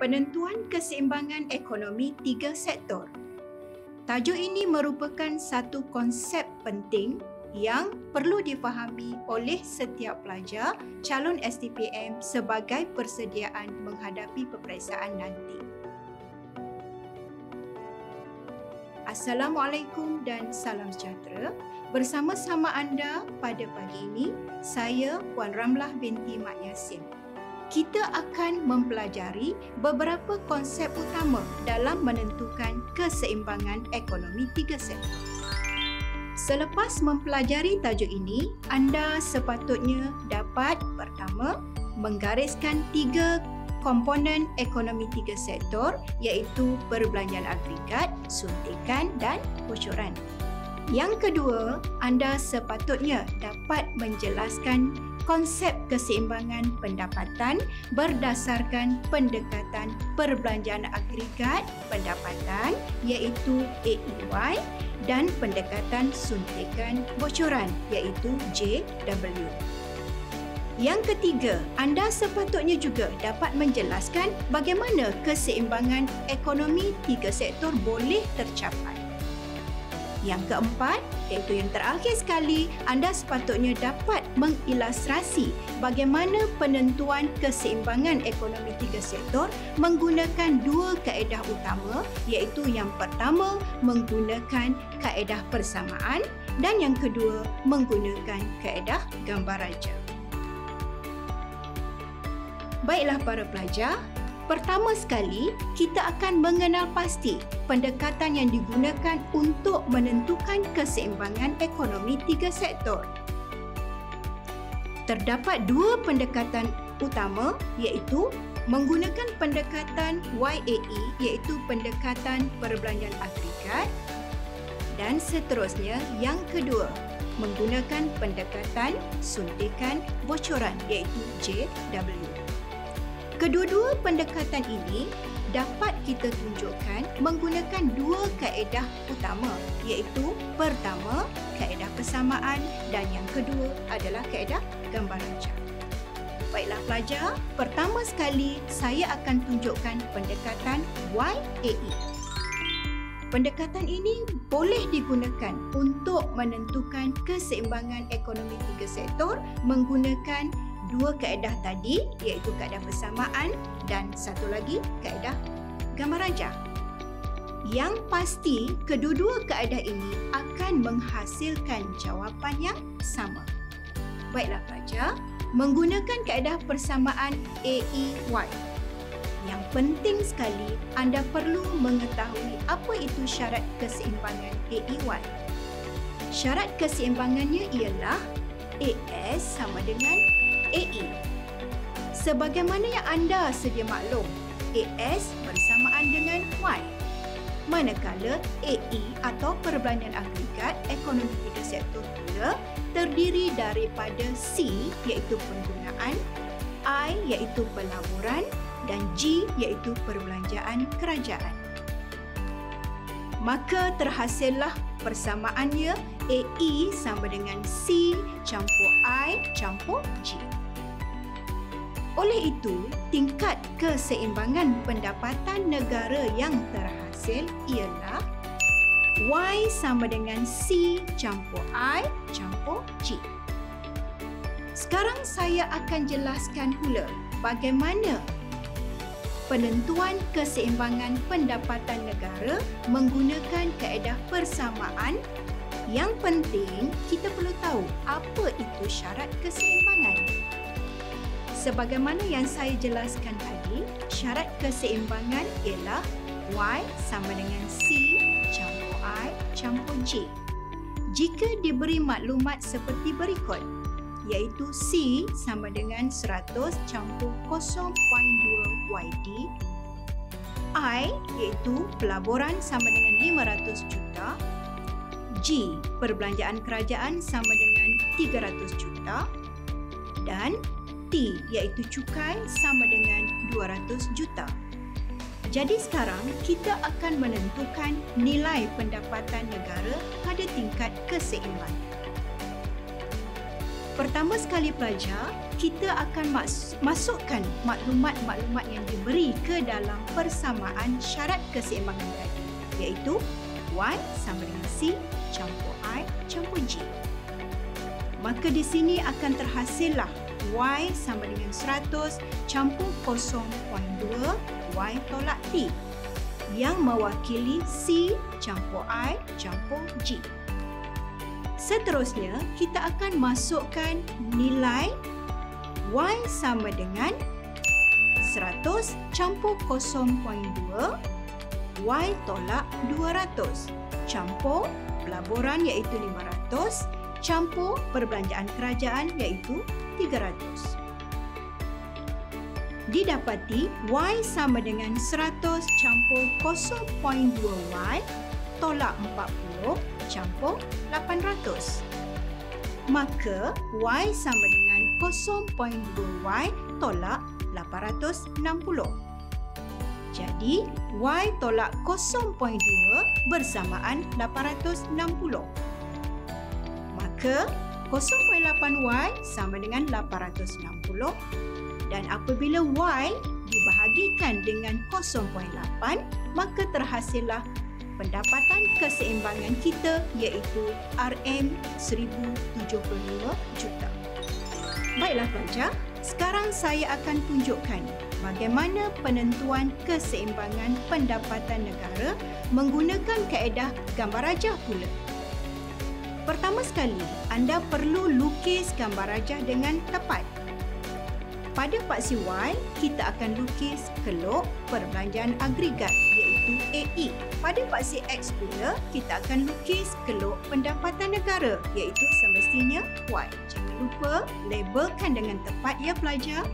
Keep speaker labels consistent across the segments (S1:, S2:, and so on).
S1: penentuan keseimbangan ekonomi tiga sektor. Tajuk ini merupakan satu konsep penting yang perlu difahami oleh setiap pelajar calon STPM sebagai persediaan menghadapi peperiksaan nanti. Assalamualaikum dan salam sejahtera. Bersama-sama anda pada pagi ini, saya Puan Ramlah binti Mak Yasin. Kita akan mempelajari beberapa konsep utama dalam menentukan keseimbangan ekonomi tiga sektor. Selepas mempelajari tajuk ini, anda sepatutnya dapat pertama menggariskan tiga komponen ekonomi tiga sektor iaitu perbelanjaan agregat, suntikan dan bocoran. Yang kedua, anda sepatutnya dapat menjelaskan konsep keseimbangan pendapatan berdasarkan pendekatan perbelanjaan agregat pendapatan iaitu AEY dan pendekatan suntikan bocoran iaitu JW. Yang ketiga, anda sepatutnya juga dapat menjelaskan bagaimana keseimbangan ekonomi tiga sektor boleh tercapai. Yang keempat, iaitu yang terakhir sekali, anda sepatutnya dapat mengilustrasi bagaimana penentuan keseimbangan ekonomi tiga sektor menggunakan dua kaedah utama iaitu yang pertama menggunakan kaedah persamaan dan yang kedua menggunakan kaedah gambar raja. Baiklah para pelajar, Pertama sekali, kita akan mengenal pasti pendekatan yang digunakan untuk menentukan keseimbangan ekonomi tiga sektor. Terdapat dua pendekatan utama iaitu menggunakan pendekatan YAE iaitu pendekatan perbelanjaan agregat dan seterusnya yang kedua menggunakan pendekatan suntikan bocoran iaitu JW. Kedua-dua pendekatan ini dapat kita tunjukkan menggunakan dua kaedah utama iaitu pertama kaedah persamaan dan yang kedua adalah kaedah gambar rancang. Baiklah pelajar, pertama sekali saya akan tunjukkan pendekatan YAE. Pendekatan ini boleh digunakan untuk menentukan keseimbangan ekonomi tiga sektor menggunakan dua kaedah tadi iaitu kaedah persamaan dan satu lagi kaedah gambar raja. Yang pasti kedua-dua kaedah ini akan menghasilkan jawapan yang sama. Baiklah pelajar, menggunakan kaedah persamaan AEY. Yang penting sekali anda perlu mengetahui apa itu syarat keseimbangan AEY. Syarat keseimbangannya ialah AS sama dengan AE. Sebagaimana yang anda sedia maklum, AS bersamaan dengan Y. Manakala AE atau perbelanjaan agregat ekonomi tiga sektor pula terdiri daripada C iaitu penggunaan, I iaitu pelaburan dan G iaitu perbelanjaan kerajaan. Maka terhasillah persamaannya AE sama dengan C campur I campur G. Oleh itu, tingkat keseimbangan pendapatan negara yang terhasil ialah Y sama dengan C campur I campur G. Sekarang saya akan jelaskan pula bagaimana penentuan keseimbangan pendapatan negara menggunakan kaedah persamaan yang penting kita perlu tahu apa itu syarat keseimbangan. Sebagaimana yang saya jelaskan tadi, syarat keseimbangan ialah Y sama dengan C campur I campur J. Jika diberi maklumat seperti berikut, iaitu C sama dengan 100 campur 0.2 YD, I iaitu pelaburan sama dengan 500 juta, G perbelanjaan kerajaan sama dengan 300 juta dan T iaitu cukai sama dengan 200 juta. Jadi sekarang kita akan menentukan nilai pendapatan negara pada tingkat keseimbangan. pertama sekali pelajar, kita akan mas- masukkan maklumat-maklumat yang diberi ke dalam persamaan syarat keseimbangan tadi iaitu Y sama dengan C campur I campur G. Maka di sini akan terhasillah Y sama dengan 100 campur 0.2 Y tolak T yang mewakili C campur I campur G. Seterusnya, kita akan masukkan nilai Y sama dengan 100 campur 0.2 Y tolak 200 campur pelaburan iaitu 500 campur perbelanjaan kerajaan iaitu 300. Didapati Y sama dengan 100 campur 0.2Y tolak 40 campur 800. Maka Y sama dengan 0.2Y tolak 860. Jadi Y tolak 0.2 bersamaan 860. Maka 0.8Y sama dengan 860 dan apabila Y dibahagikan dengan 0.8 maka terhasillah pendapatan keseimbangan kita iaitu RM1075 juta. Baiklah pelajar, sekarang saya akan tunjukkan bagaimana penentuan keseimbangan pendapatan negara menggunakan kaedah gambar rajah pula. Pertama sekali, anda perlu lukis gambar rajah dengan tepat. Pada paksi Y, kita akan lukis kelok perbelanjaan agregat iaitu AE. Pada paksi X pula, kita akan lukis kelok pendapatan negara iaitu semestinya Y. Jangan lupa labelkan dengan tepat ya pelajar.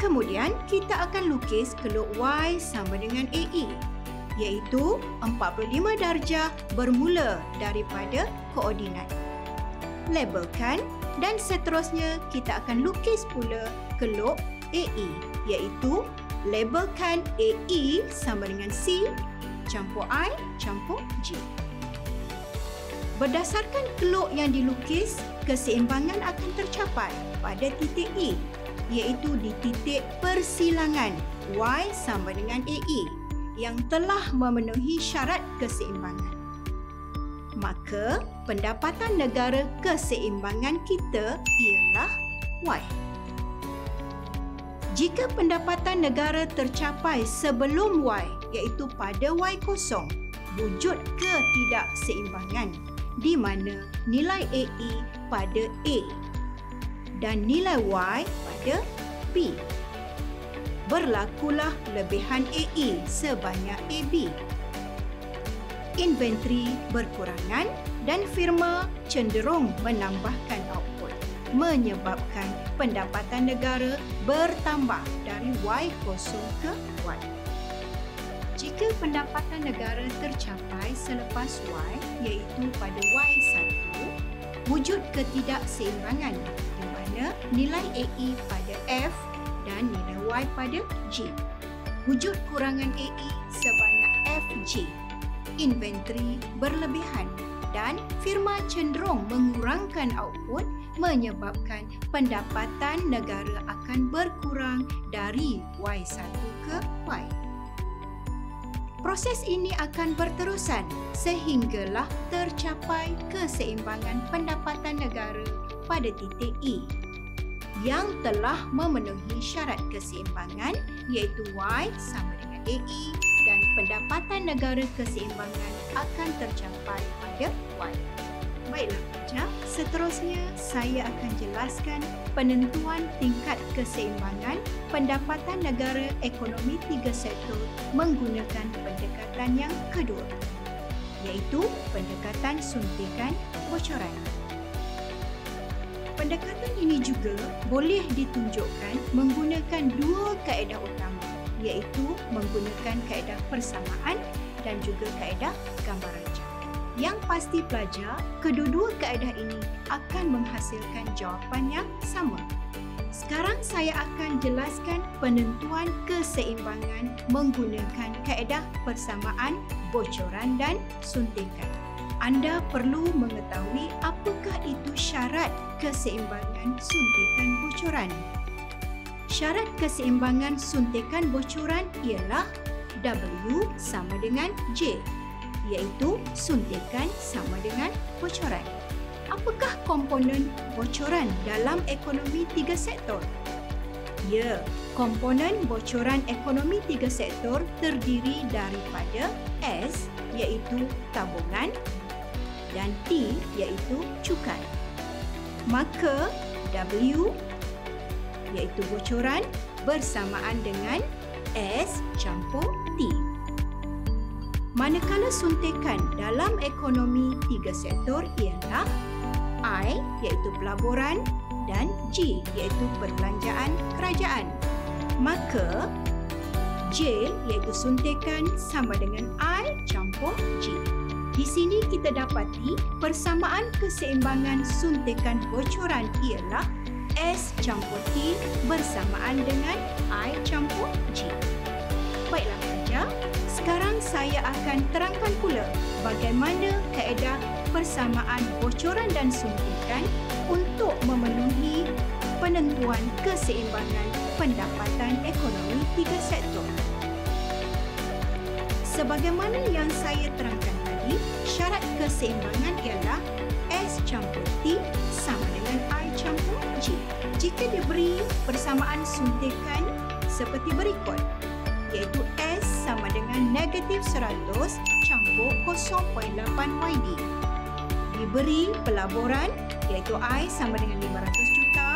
S1: Kemudian, kita akan lukis kelok Y sama dengan AE iaitu 45 darjah bermula daripada koordinat. Labelkan dan seterusnya kita akan lukis pula kelok AE iaitu labelkan AE sama dengan C campur I campur G. Berdasarkan kelok yang dilukis, keseimbangan akan tercapai pada titik E iaitu di titik persilangan Y sama dengan AE yang telah memenuhi syarat keseimbangan maka pendapatan negara keseimbangan kita ialah Y. Jika pendapatan negara tercapai sebelum Y iaitu pada Y kosong, wujud ketidakseimbangan di mana nilai AE pada A dan nilai Y pada B. Berlakulah lebihan AE sebanyak AB inventory berkurangan dan firma cenderung menambahkan output menyebabkan pendapatan negara bertambah dari Y0 ke Y. Jika pendapatan negara tercapai selepas Y iaitu pada Y1, wujud ketidakseimbangan di mana nilai AE pada F dan nilai Y pada G. Wujud kurangan AE sebanyak FG inventory berlebihan dan firma cenderung mengurangkan output menyebabkan pendapatan negara akan berkurang dari Y1 ke Y. Proses ini akan berterusan sehinggalah tercapai keseimbangan pendapatan negara pada titik E yang telah memenuhi syarat keseimbangan iaitu Y sama dengan AE dan pendapatan negara keseimbangan akan tercapai pada Y. Baiklah pelajar, seterusnya saya akan jelaskan penentuan tingkat keseimbangan pendapatan negara ekonomi tiga sektor menggunakan pendekatan yang kedua iaitu pendekatan suntikan bocoran. Pendekatan ini juga boleh ditunjukkan menggunakan dua kaedah utama iaitu menggunakan kaedah persamaan dan juga kaedah gambar raja. Yang pasti pelajar, kedua-dua kaedah ini akan menghasilkan jawapan yang sama. Sekarang saya akan jelaskan penentuan keseimbangan menggunakan kaedah persamaan, bocoran dan suntikan. Anda perlu mengetahui apakah itu syarat keseimbangan suntikan bocoran. Syarat keseimbangan suntikan bocoran ialah W sama dengan J iaitu suntikan sama dengan bocoran. Apakah komponen bocoran dalam ekonomi tiga sektor? Ya, komponen bocoran ekonomi tiga sektor terdiri daripada S iaitu tabungan dan T iaitu cukai. Maka W iaitu bocoran bersamaan dengan S campur T. Manakala suntikan dalam ekonomi tiga sektor ialah I iaitu pelaburan dan G iaitu perbelanjaan kerajaan. Maka J iaitu suntikan sama dengan I campur G. Di sini kita dapati persamaan keseimbangan suntikan bocoran ialah S campur T bersamaan dengan I campur G. Baiklah pelajar, sekarang saya akan terangkan pula bagaimana kaedah persamaan bocoran dan suntikan untuk memenuhi penentuan keseimbangan pendapatan ekonomi tiga sektor. Sebagaimana yang saya terangkan syarat keseimbangan ialah S campur T sama dengan I campur G. Jika diberi persamaan suntikan seperti berikut, iaitu S sama dengan negatif 100 campur 0.8 YD. Diberi pelaburan iaitu I sama dengan 500 juta,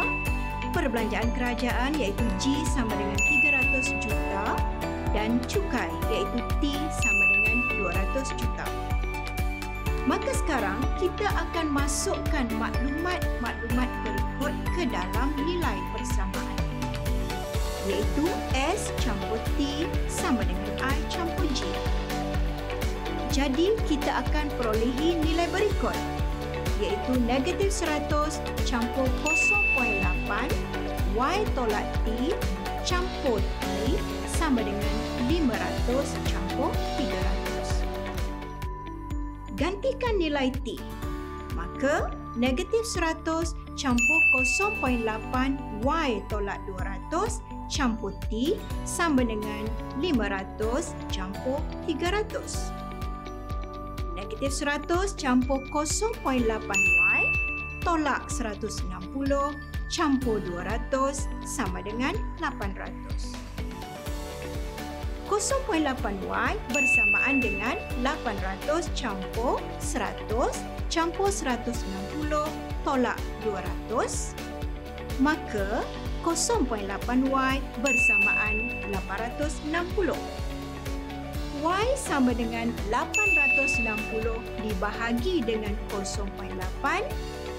S1: perbelanjaan kerajaan iaitu G sama dengan 300 juta, dan cukai iaitu T sama dengan 200 juta. Maka sekarang kita akan masukkan maklumat-maklumat berikut ke dalam nilai persamaan iaitu S campur T sama dengan I campur G. Jadi kita akan perolehi nilai berikut iaitu negatif 100 campur 0.8 Y tolak T campur T sama dengan 500 campur 300. Gantikan nilai T. Maka, negatif 100 campur 0.8 Y tolak 200 campur T sama dengan 500 campur 300. Negatif 100 campur 0.8 Y tolak 160 campur 200 sama dengan 800. 0.8Y bersamaan dengan 800 campur 100 campur 160 tolak 200 maka 0.8Y bersamaan 860. Y sama dengan 860 dibahagi dengan 0.8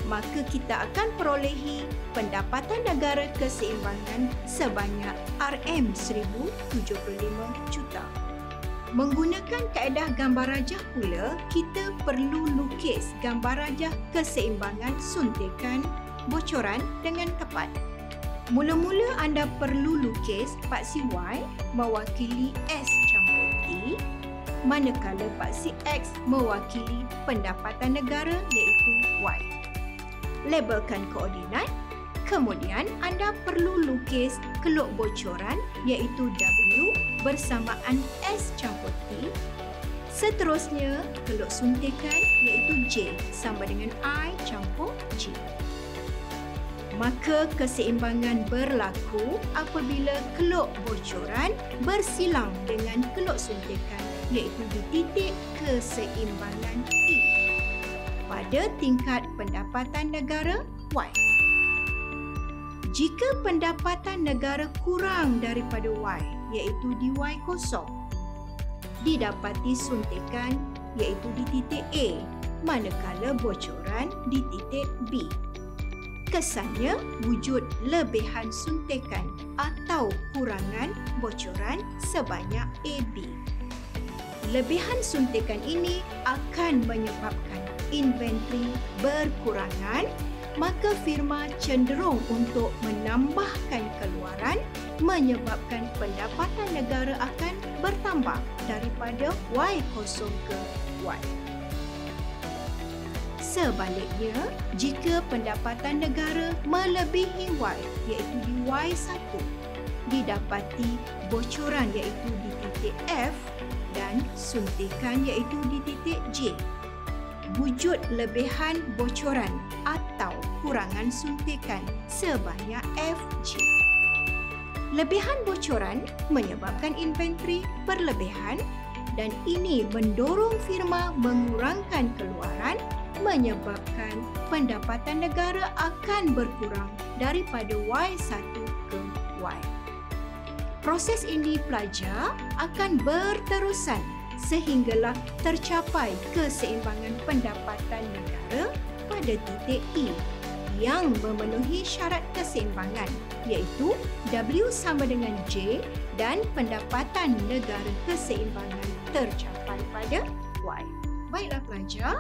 S1: maka kita akan perolehi pendapatan negara keseimbangan sebanyak RM1075 juta. Menggunakan kaedah gambar rajah pula, kita perlu lukis gambar rajah keseimbangan suntikan bocoran dengan tepat. Mula-mula anda perlu lukis paksi Y mewakili S campur T manakala paksi X mewakili pendapatan negara iaitu Y labelkan koordinat. Kemudian anda perlu lukis keluk bocoran iaitu W bersamaan S campur T. Seterusnya, keluk suntikan iaitu J sama dengan I campur G. Maka keseimbangan berlaku apabila keluk bocoran bersilang dengan keluk suntikan iaitu di titik keseimbangan E pada tingkat pendapatan negara Y. Jika pendapatan negara kurang daripada Y iaitu di Y kosong, didapati suntikan iaitu di titik A manakala bocoran di titik B. Kesannya wujud lebihan suntikan atau kurangan bocoran sebanyak AB. Lebihan suntikan ini akan menyebabkan inventory berkurangan, maka firma cenderung untuk menambahkan keluaran menyebabkan pendapatan negara akan bertambah daripada Y0 ke Y. Sebaliknya, jika pendapatan negara melebihi Y iaitu di Y1, didapati bocoran iaitu di titik F dan suntikan iaitu di titik J. Wujud lebihan bocoran atau kurangan suntikan sebanyak FG. Lebihan bocoran menyebabkan inventory berlebihan dan ini mendorong firma mengurangkan keluaran menyebabkan pendapatan negara akan berkurang daripada Y1 ke Y. Proses ini pelajar akan berterusan sehinggalah tercapai keseimbangan pendapatan negara pada titik E yang memenuhi syarat keseimbangan iaitu W sama dengan J dan pendapatan negara keseimbangan tercapai pada Y. Baiklah pelajar,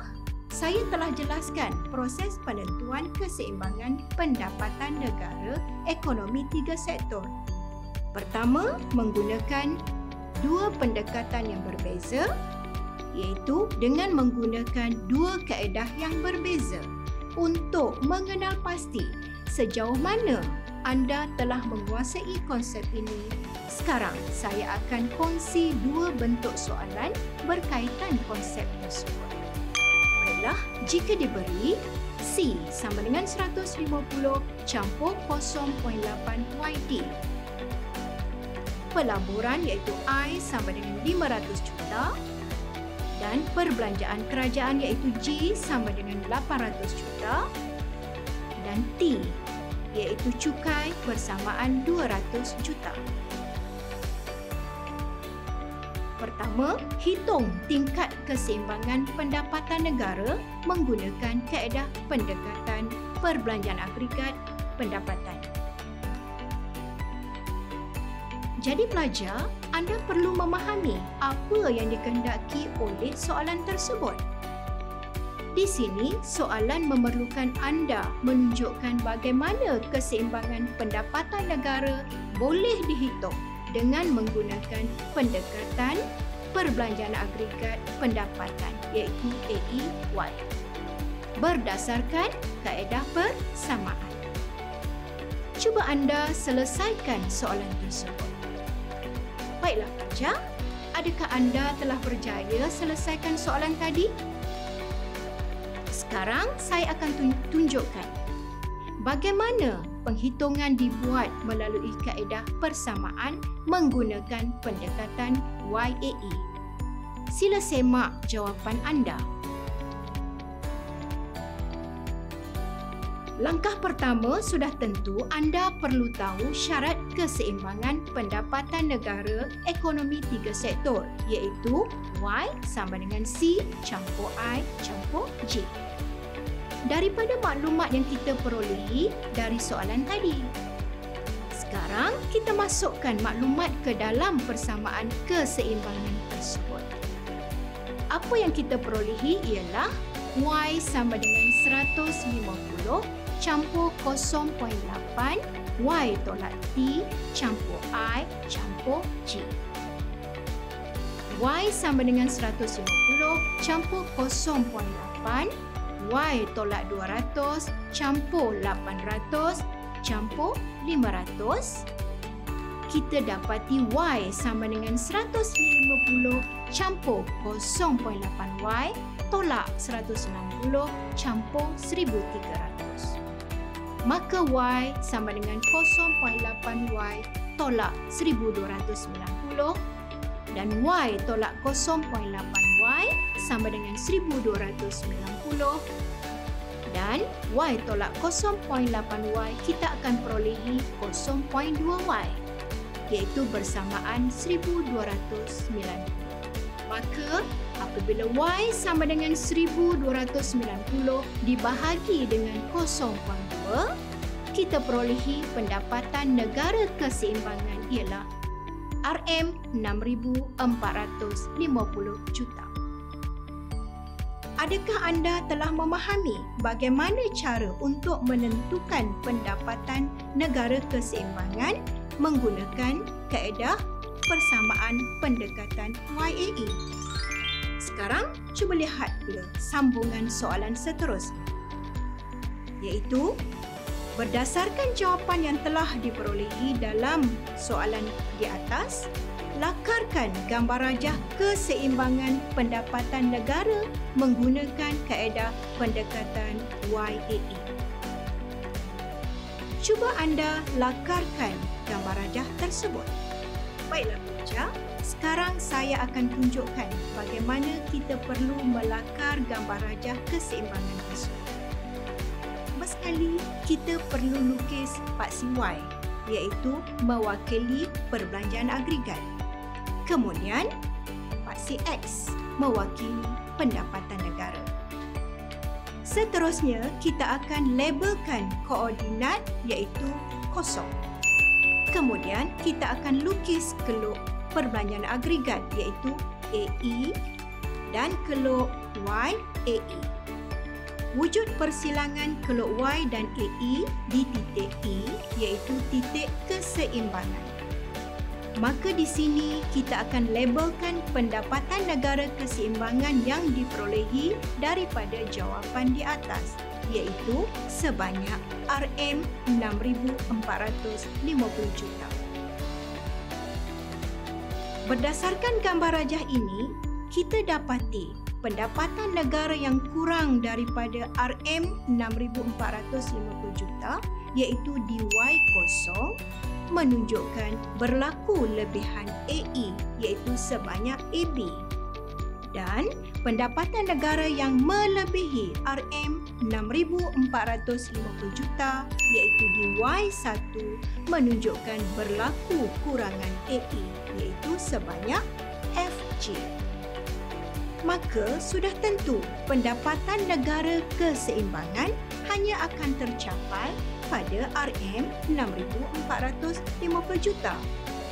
S1: saya telah jelaskan proses penentuan keseimbangan pendapatan negara ekonomi tiga sektor. Pertama, menggunakan dua pendekatan yang berbeza iaitu dengan menggunakan dua kaedah yang berbeza untuk mengenal pasti sejauh mana anda telah menguasai konsep ini. Sekarang saya akan kongsi dua bentuk soalan berkaitan konsep tersebut. Baiklah, jika diberi C sama dengan 150 campur 0.8 YD. Pelaburan iaitu I sama dengan 500 juta dan perbelanjaan kerajaan iaitu G sama dengan 800 juta dan T iaitu cukai bersamaan 200 juta. Pertama, hitung tingkat keseimbangan pendapatan negara menggunakan kaedah pendekatan perbelanjaan agregat pendapatan. Jadi pelajar, anda perlu memahami apa yang dikehendaki oleh soalan tersebut. Di sini, soalan memerlukan anda menunjukkan bagaimana keseimbangan pendapatan negara boleh dihitung dengan menggunakan pendekatan perbelanjaan agregat pendapatan iaitu AEY berdasarkan kaedah persamaan. Cuba anda selesaikan soalan tersebut. Baiklah pelajar, adakah anda telah berjaya selesaikan soalan tadi? Sekarang saya akan tunjukkan bagaimana penghitungan dibuat melalui kaedah persamaan menggunakan pendekatan YAE. Sila semak jawapan anda. Langkah pertama sudah tentu anda perlu tahu syarat keseimbangan pendapatan negara ekonomi tiga sektor iaitu Y sama dengan C campur I campur J. Daripada maklumat yang kita perolehi dari soalan tadi. Sekarang kita masukkan maklumat ke dalam persamaan keseimbangan tersebut. Apa yang kita perolehi ialah Y sama dengan 150 campur 0.8 Y tolak T campur I campur G. Y sama dengan 150 campur 0.8 Y tolak 200 campur 800 campur 500. Kita dapati Y sama dengan 150 campur 0.8 Y tolak 160 campur 1300 maka Y sama dengan 0.8Y tolak 1290 dan Y tolak 0.8Y sama dengan 1290 dan Y tolak 0.8Y kita akan perolehi 0.2Y iaitu bersamaan 1290. Maka apabila Y sama dengan 1290 dibahagi dengan 0.2, kita perolehi pendapatan negara keseimbangan ialah RM6,450 juta. Adakah anda telah memahami bagaimana cara untuk menentukan pendapatan negara keseimbangan menggunakan kaedah persamaan pendekatan YAE? Sekarang, cuba lihat pula sambungan soalan seterusnya. Iaitu, berdasarkan jawapan yang telah diperolehi dalam soalan di atas, lakarkan gambar rajah keseimbangan pendapatan negara menggunakan kaedah pendekatan YAE. Cuba anda lakarkan gambar rajah tersebut. Baiklah pelajar, sekarang saya akan tunjukkan bagaimana kita perlu melakar gambar rajah keseimbangan tersebut. Pertama sekali, kita perlu lukis paksi Y iaitu mewakili perbelanjaan agregat. Kemudian, paksi X mewakili pendapatan negara. Seterusnya, kita akan labelkan koordinat iaitu kosong. Kemudian, kita akan lukis keluk perbelanjaan agregat iaitu AE dan keluk YAE. Wujud persilangan keluk Y dan AE di titik E iaitu titik keseimbangan maka di sini kita akan labelkan pendapatan negara keseimbangan yang diperolehi daripada jawapan di atas iaitu sebanyak RM6,450 juta. Berdasarkan gambar rajah ini, kita dapati pendapatan negara yang kurang daripada RM6,450 juta iaitu DY kosong menunjukkan berlaku lebihan AE iaitu sebanyak AB dan pendapatan negara yang melebihi RM6,450 juta iaitu DY1 menunjukkan berlaku kurangan AE iaitu sebanyak FG. Maka sudah tentu pendapatan negara keseimbangan hanya akan tercapai pada RM6,450 juta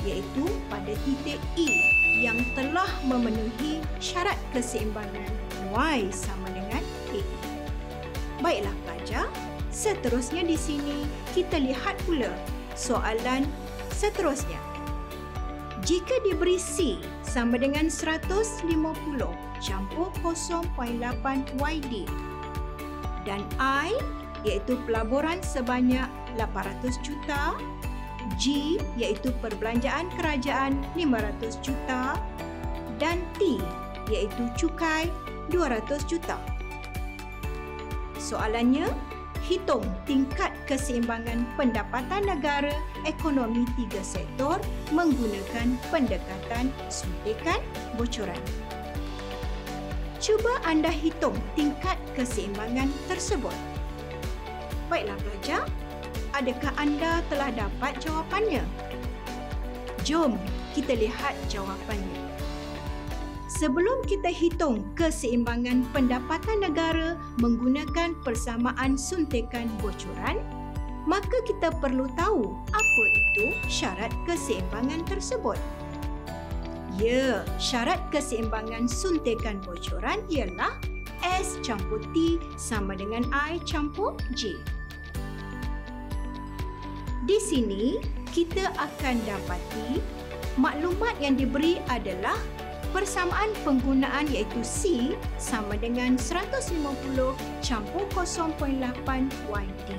S1: iaitu pada titik E yang telah memenuhi syarat keseimbangan Y sama dengan A. Baiklah pelajar, seterusnya di sini kita lihat pula soalan seterusnya. Jika diberi C sama dengan 150 campur 0.8 YD dan I iaitu pelaburan sebanyak 800 juta, G iaitu perbelanjaan kerajaan 500 juta. Dan T iaitu cukai 200 juta. Soalannya, hitung tingkat keseimbangan pendapatan negara ekonomi tiga sektor menggunakan pendekatan suntikan bocoran. Cuba anda hitung tingkat keseimbangan tersebut. Baiklah pelajar, adakah anda telah dapat jawapannya? Jom kita lihat jawapannya. Sebelum kita hitung keseimbangan pendapatan negara menggunakan persamaan suntikan bocoran, maka kita perlu tahu apa itu syarat keseimbangan tersebut. Ya, syarat keseimbangan suntikan bocoran ialah S campur T sama dengan I campur J. Di sini, kita akan dapati maklumat yang diberi adalah persamaan penggunaan iaitu C sama dengan 150 campur 0.8 YD,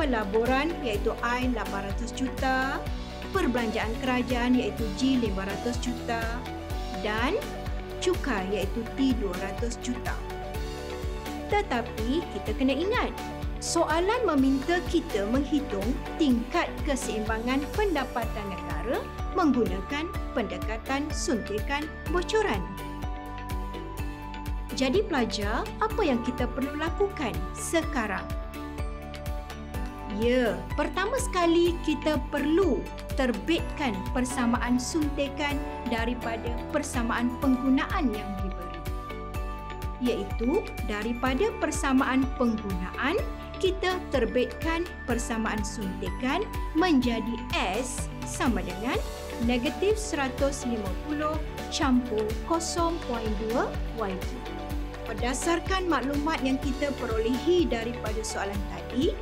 S1: pelaburan iaitu I 800 juta, perbelanjaan kerajaan iaitu G 500 juta dan cukai iaitu T 200 juta. Tetapi kita kena ingat Soalan meminta kita menghitung tingkat keseimbangan pendapatan negara menggunakan pendekatan suntikan bocoran. Jadi pelajar, apa yang kita perlu lakukan sekarang? Ya, pertama sekali kita perlu terbitkan persamaan suntikan daripada persamaan penggunaan yang diberi. Iaitu daripada persamaan penggunaan kita terbitkan persamaan suntikan menjadi S sama dengan negatif 150 campur 0.2 YT. Berdasarkan maklumat yang kita perolehi daripada soalan tadi,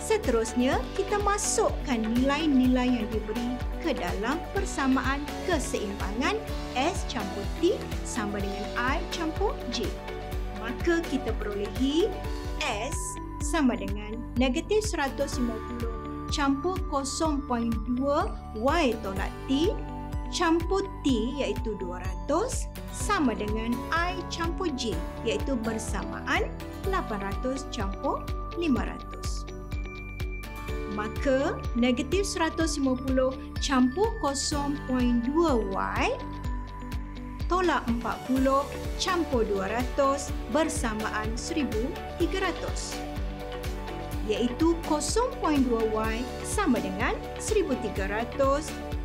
S1: Seterusnya, kita masukkan nilai-nilai yang diberi ke dalam persamaan keseimbangan S campur T sama dengan I campur J. Maka kita perolehi S sama dengan negatif 150 campur 0.2 Y tolak T. Campur T iaitu 200 sama dengan I campur J iaitu bersamaan 800 campur 500 maka negatif 150 campur 0.2y tolak 40 campur 200 bersamaan 1300 iaitu 0.2y sama dengan 1300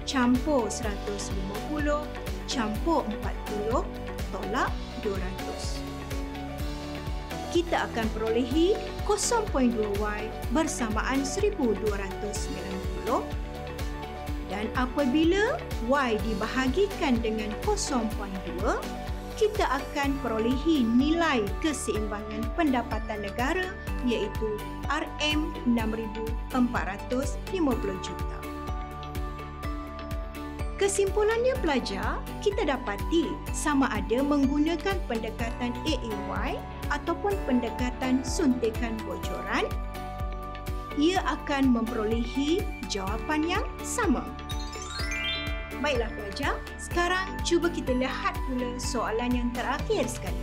S1: campur 150 campur 40 tolak 200 kita akan perolehi 0.2y bersamaan 1290 dan apabila y dibahagikan dengan 0.2 kita akan perolehi nilai keseimbangan pendapatan negara iaitu RM6450 juta. Kesimpulannya pelajar, kita dapati sama ada menggunakan pendekatan AAY ataupun pendekatan suntikan bocoran, ia akan memperolehi jawapan yang sama. Baiklah pelajar, sekarang cuba kita lihat pula soalan yang terakhir sekali.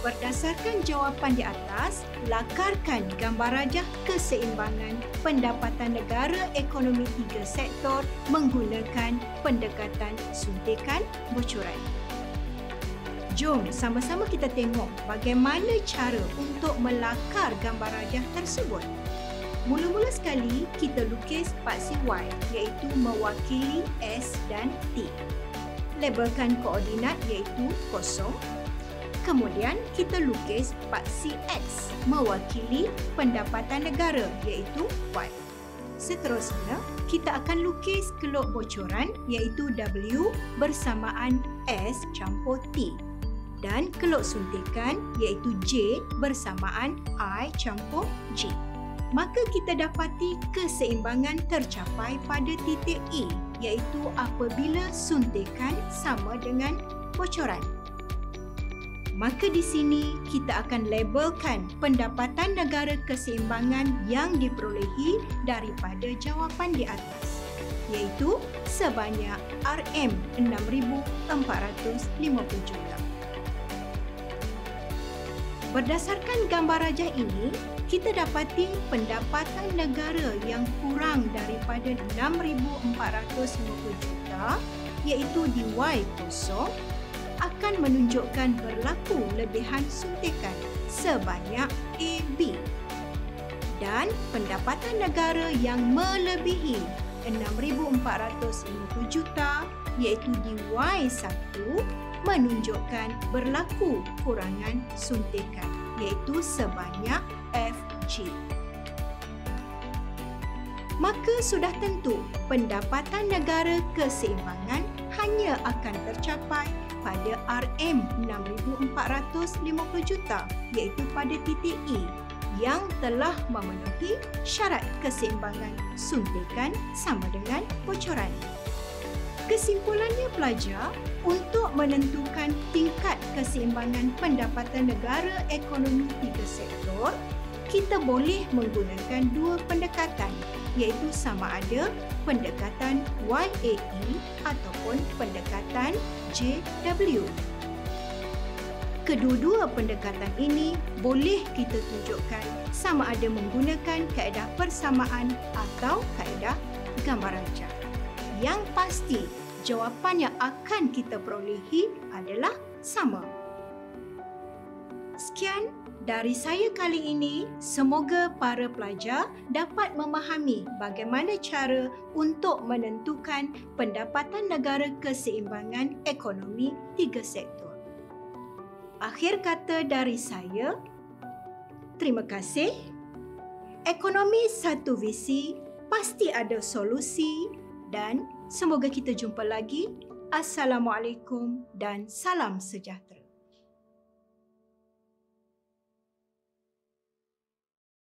S1: Berdasarkan jawapan di atas, lakarkan gambar rajah keseimbangan pendapatan negara ekonomi tiga sektor menggunakan pendekatan suntikan bocoran. Jom sama-sama kita tengok bagaimana cara untuk melakar gambar rajah tersebut. Mula-mula sekali kita lukis paksi Y iaitu mewakili S dan T. Labelkan koordinat iaitu kosong Kemudian kita lukis paksi X mewakili pendapatan negara iaitu Y. Seterusnya, kita akan lukis kelok bocoran iaitu W bersamaan S campur T dan kelok suntikan iaitu J bersamaan I campur J. Maka kita dapati keseimbangan tercapai pada titik E iaitu apabila suntikan sama dengan bocoran maka di sini kita akan labelkan pendapatan negara keseimbangan yang diperolehi daripada jawapan di atas iaitu sebanyak RM6450 juta. Berdasarkan gambar rajah ini, kita dapati pendapatan negara yang kurang daripada 6450 juta iaitu di Y0 akan menunjukkan berlaku lebihan suntikan sebanyak AB dan pendapatan negara yang melebihi 6,450 juta iaitu di Y1 menunjukkan berlaku kurangan suntikan iaitu sebanyak FG. Maka sudah tentu pendapatan negara keseimbangan hanya akan tercapai pada RM6,450 juta iaitu pada titik E yang telah memenuhi syarat keseimbangan suntikan sama dengan bocoran. Kesimpulannya pelajar, untuk menentukan tingkat keseimbangan pendapatan negara ekonomi tiga sektor, kita boleh menggunakan dua pendekatan iaitu sama ada pendekatan YAE ataupun pendekatan JW. Kedua-dua pendekatan ini boleh kita tunjukkan sama ada menggunakan kaedah persamaan atau kaedah gambar rajah. Yang pasti, jawapan yang akan kita perolehi adalah sama. Sekian dari saya kali ini, semoga para pelajar dapat memahami bagaimana cara untuk menentukan pendapatan negara keseimbangan ekonomi tiga sektor. Akhir kata dari saya, terima kasih. Ekonomi satu visi pasti ada solusi dan semoga kita jumpa lagi. Assalamualaikum dan salam sejahtera.